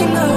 you know